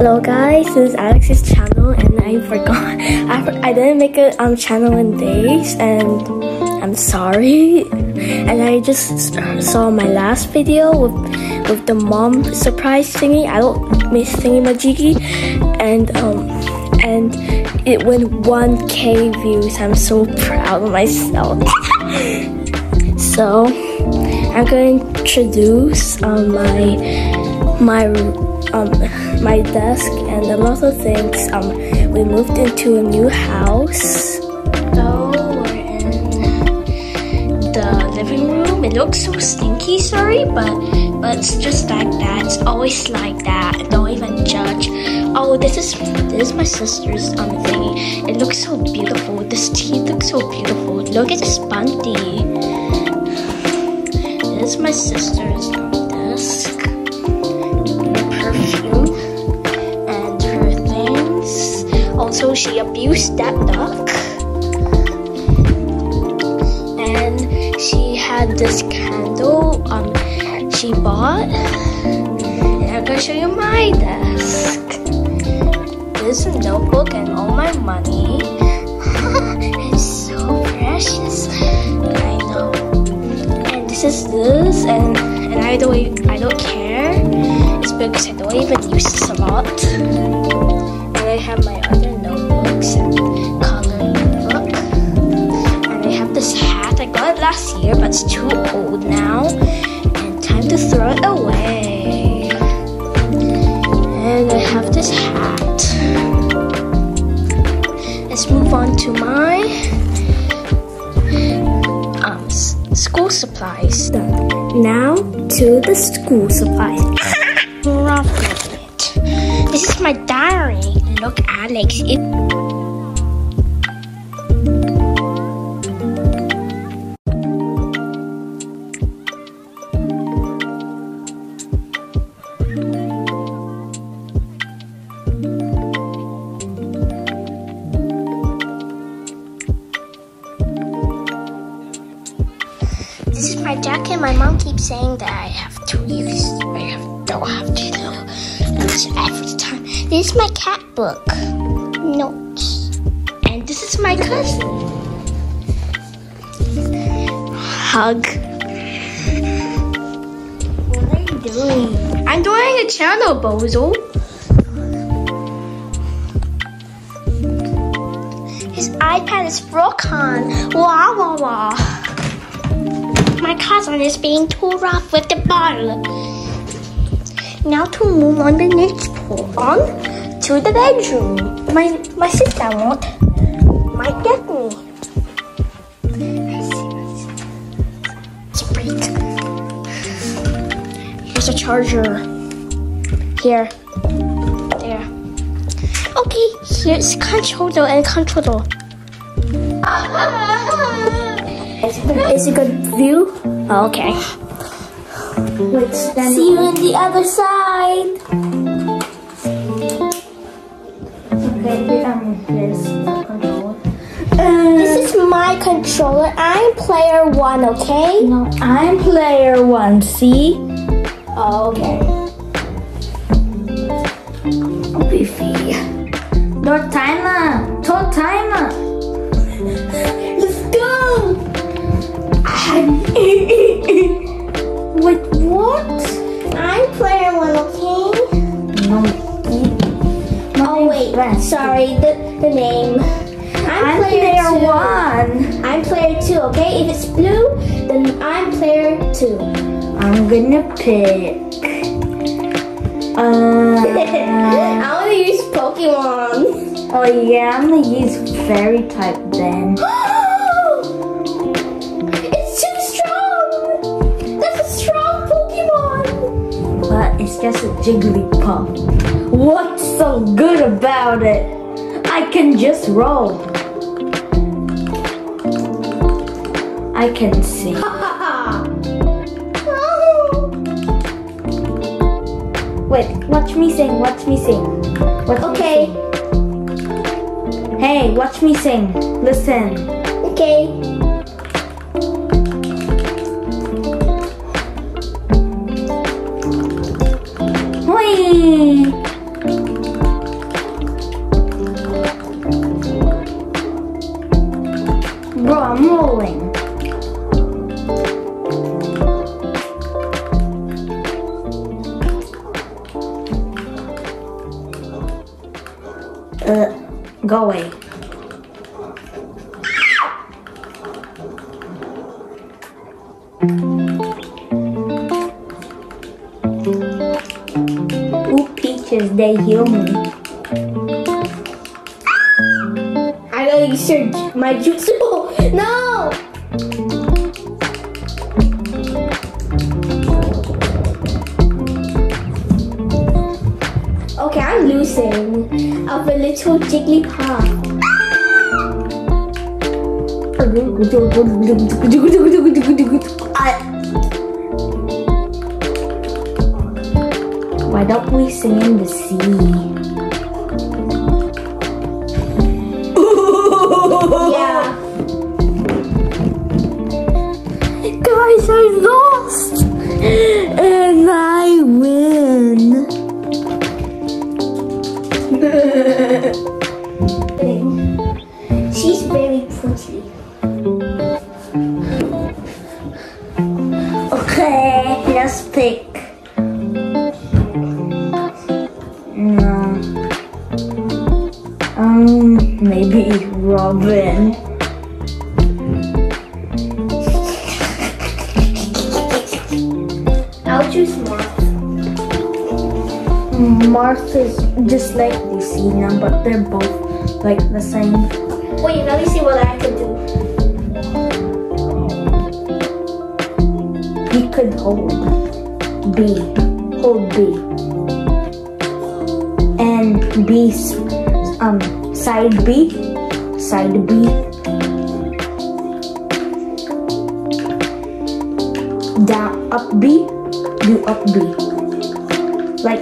Hello guys, this is Alex's channel and I forgot. I, I didn't make a um, channel in days and I'm sorry. And I just saw my last video with with the mom surprise thingy. I don't miss thingy majiggy. And um and it went 1k views. I'm so proud of myself. So I'm to introduce um, my my um, my desk and a lot of things. Um, we moved into a new house. So we're in the living room. It looks so stinky, sorry, but but it's just like that. It's always like that. Don't even judge. Oh, this is this is my sister's um thingy. It looks so beautiful. This teeth looks so beautiful. Look at this bunty. This is my sister's um, desk. Also, she abused that duck. And she had this candle um she bought. And I'm gonna show you my desk. This notebook and all my money. it's so precious. I know. And this is this and and I don't I don't care. It's because I don't even use this a lot. And I have my other and book. And I have this hat. I got it last year, but it's too old now. And time to throw it away. And I have this hat. Let's move on to my um, school supplies. Now to the school supplies. It. This is my diary. Look, Alex. It saying that I have to use. I have, don't have to use every time. This is my cat book. Notes. And this is my cousin. Hug. What are you doing? I'm doing a channel, Bozo. His iPad is broken. Wah wah wah. My cousin is being too rough with the bottle. Now to move on the next point on to the bedroom. My my sister won't might get me. Let's. Here's a charger. Here. There. Okay, here's controller and controller. Is it good view? Oh, okay. See you on the other side. Okay, um, here's the controller. This is my controller. I'm player one, okay? No, I'm player one, see? Oh, okay. Beefy. Door timer! No timer! Wait, what? I'm player one, okay? No. Oh wait, Right. sorry, the, the name. I'm, I'm player, player one. I'm player two, okay? If it's blue, then I'm player two. I'm gonna pick. Uh, I to use Pokemon. oh yeah, I'm gonna use fairy type then. just a Jigglypuff. What's so good about it? I can just roll. I can see. Wait, watch me sing, watch me sing. Watch Okay. Me sing. Hey, watch me sing. Listen. okay. I'm of a little Jigglypuff. Why don't we sing in the sea? Yeah. Guys, I lost! Maybe Robin. I'll choose Marth. Marth is just like Lucina, but they're both like the same. Wait, let me see what I can do. He could hold B. Hold B. And B, um, side B. Side B. Down, up B. Do up B. Like,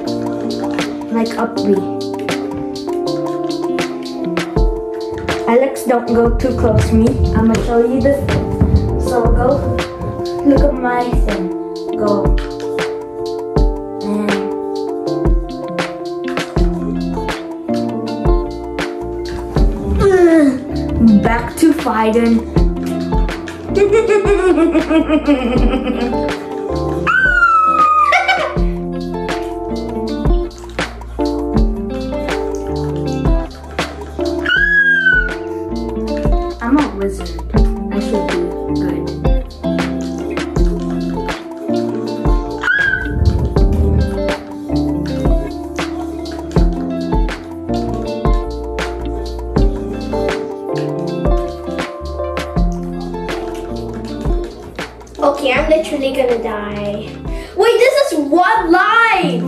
like up B. Alex, don't go too close to me. I'm gonna show you this. So go Look at my thing. Back Okay, I'm literally gonna die. Wait, this is one life!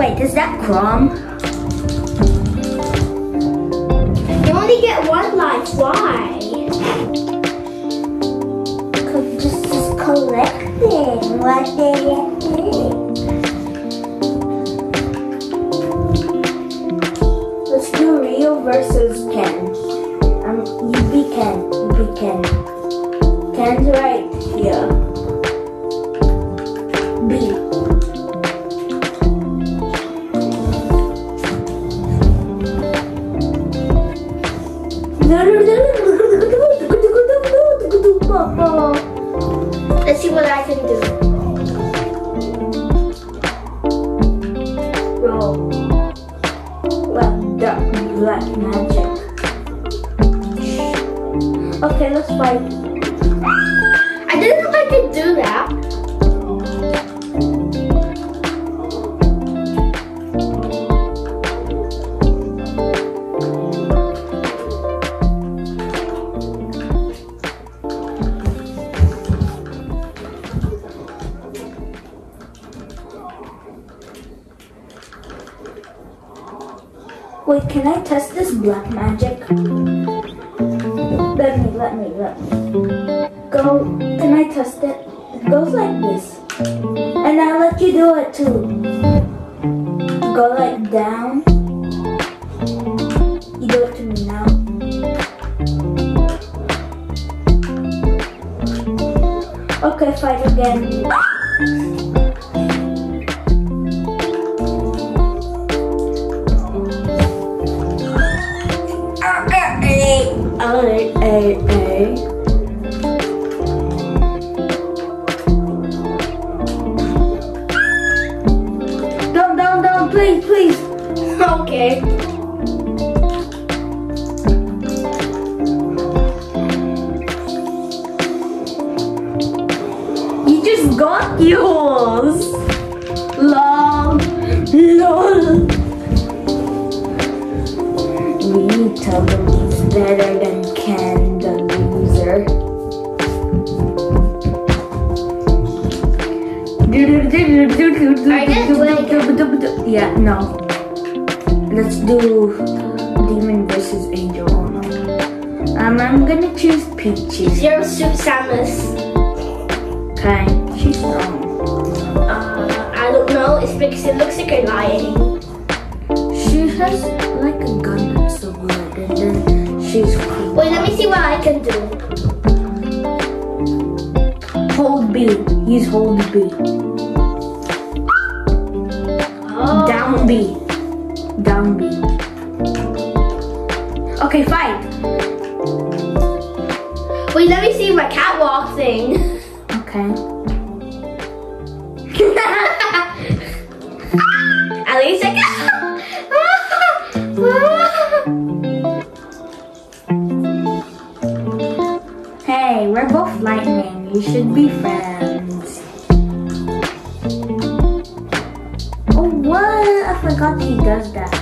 Wait, is that Chrom? You only get one life. Why? Just, just collecting what they Let's do Ryu versus Ken. Um, you be Ken. You be Ken. Ken's right here. Black magic. Okay, let's fight. I didn't know I could do that. Can I test this black magic? Let me let me, let me. Go, can I test it? It goes like this. And I'll let you do it too. Go like down. You do it to me now. Okay, fight again. Yeah, no. Let's do Demon versus Angel. Um, I'm gonna choose Peaches. Zero Suit Samus. Okay, she's strong. Uh, I don't know. It's because it looks like you're lying. She has like a gun that's so good, and then she's cool. Wait, let me see what I can do. Hold B. Use hold B. B. Down B. Okay, fine. Wait, let me see my catwalk thing. Okay. At least I can. Hey, we're both lightning. You should be friends. Forgot he does that.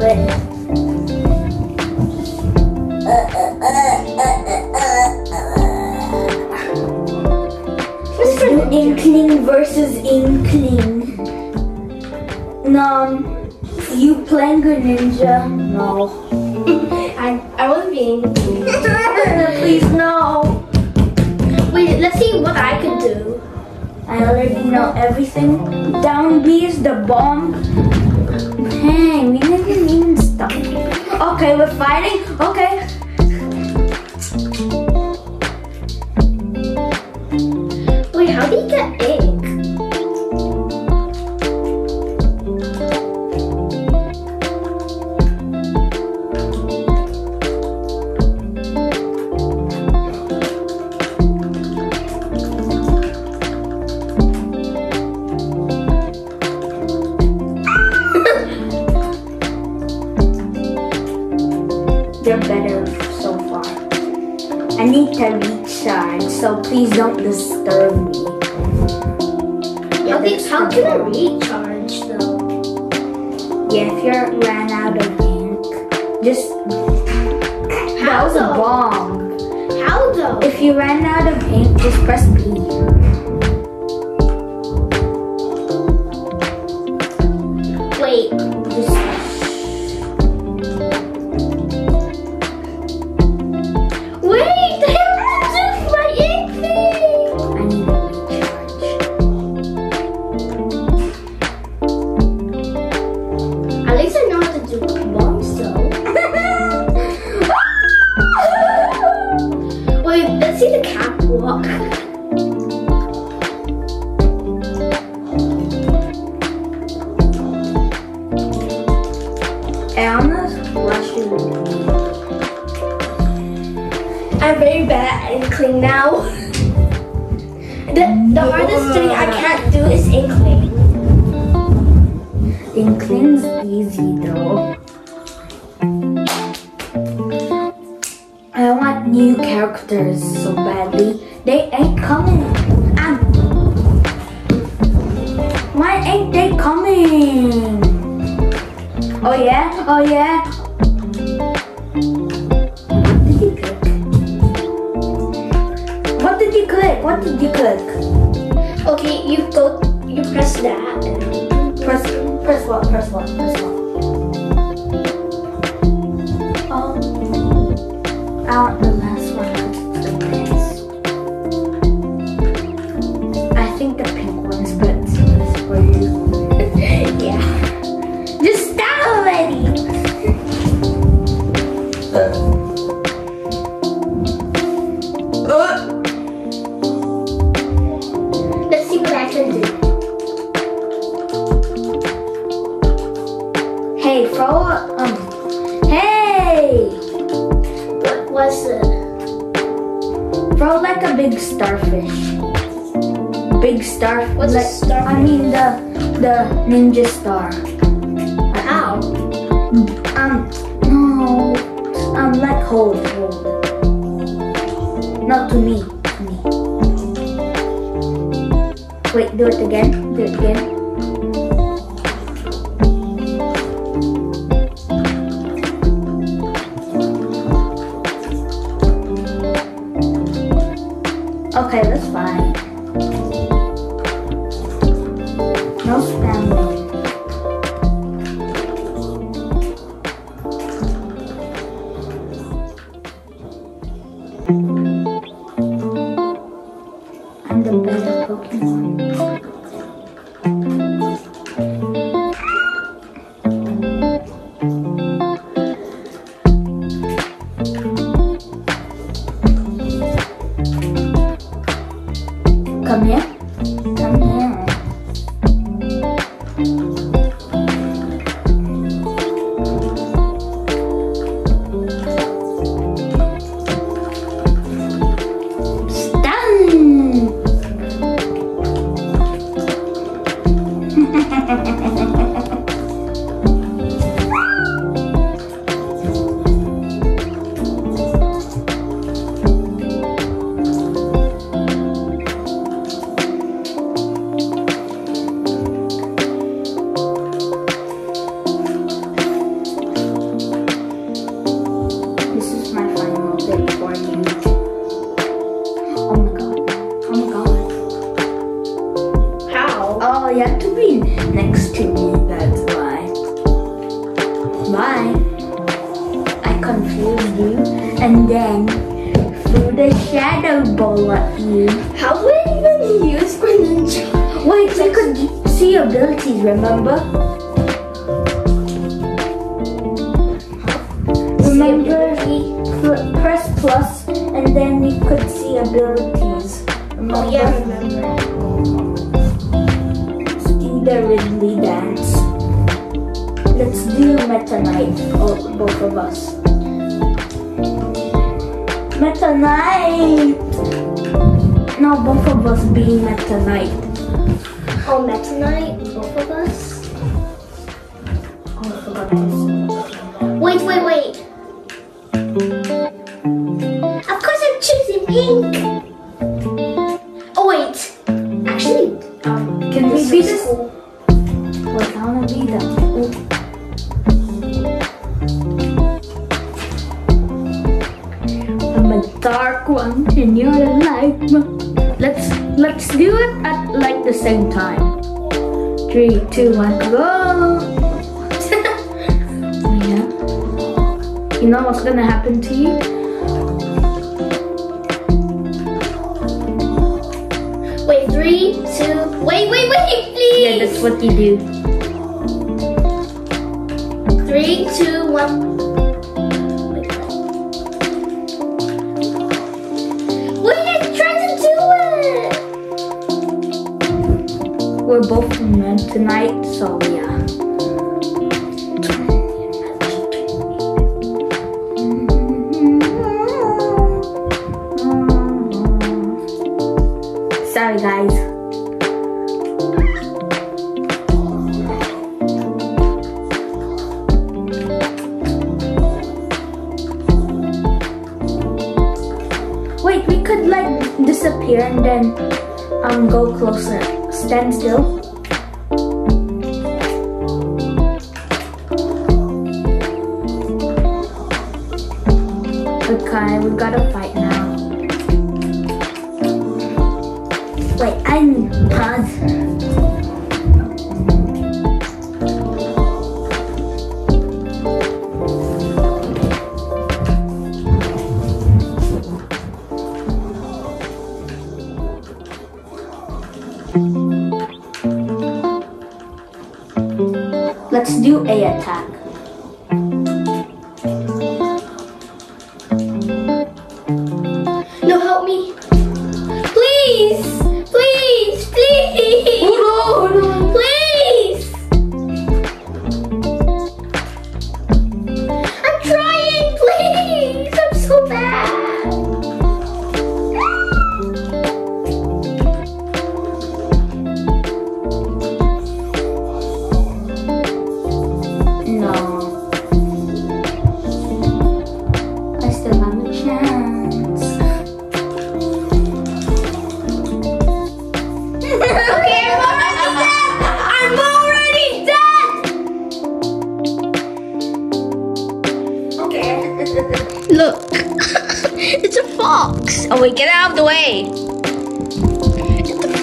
Hang. Let's do Inkling versus Inkling. No, you playing good ninja? No. I I wasn't being. Please no. Wait, let's see what I could do. I already know everything. Down B is the bomb. Dang, Okay, we're fighting. Okay. Wait, how do you get ink? Oh yeah? What did you click? What did you click? What did you click? Okay, you go, you press that. and- Press, press what? Press what? Press what? Um, oh, I Hey, throw a, um. Hey, What was it? throw like a big starfish. Big star. What's a like, starfish? I mean the the ninja star. How? Um, no. Um, like hold, hold. Not to me. To me. Wait, do it again. Do it again. Let's do the Ridley dance. Let's do Meta Knight, oh, both of us. Meta Knight! No, both of us being Meta Knight. Oh, Meta Knight, both of us. Oh, I forgot this. Wait, wait, wait. One, go. yeah. You know what's gonna happen to you? Wait, three, two, wait, wait, wait, please. Yeah, that's what you do. Three, two, one. both tonight, so yeah. Sorry guys. Wait, we could like disappear and then um go closer. Stand still. Okay, we gotta fight now. Wait, I need pause.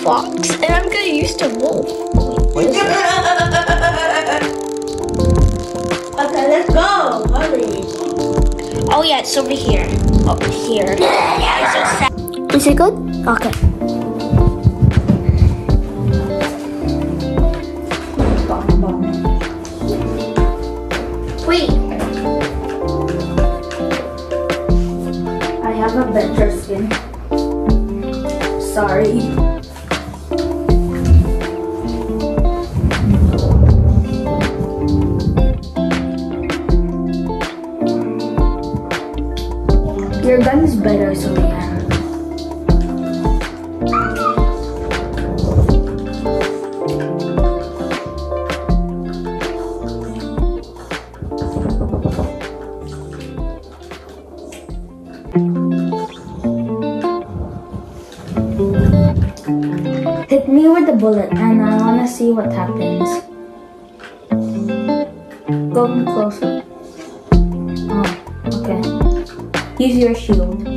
Fox, and I'm gonna use the wolf. Wait, what is it? Okay, let's go. Hurry. Oh yeah, it's over here. Over here. Is it good? Okay. Wait. I have a better skin. Sorry. Bullet, and I wanna see what happens. Go closer. Oh, okay. Use your shield.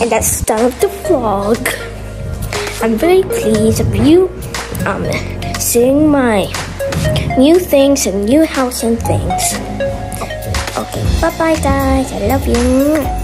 And that's done of the vlog. I'm very pleased of you um seeing my new things and new house and things. Okay, bye bye guys. I love you.